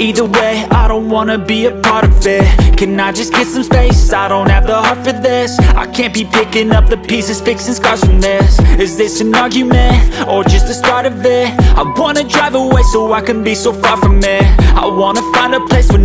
Either way, I don't wanna be a part of it Can I just get some space? I don't have the heart for this I can't be picking up the pieces, fixing scars from this Is this an argument? Or just the start of it? I wanna drive away so I can be so far from it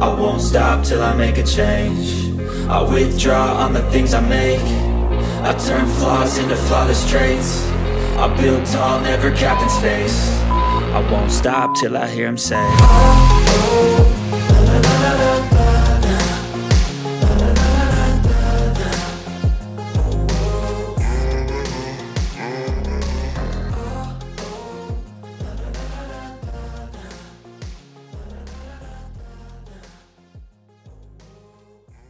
I won't stop till I make a change. I withdraw on the things I make. I turn flaws into flawless traits. I build tall, never capped in space. I won't stop till I hear him say oh, oh,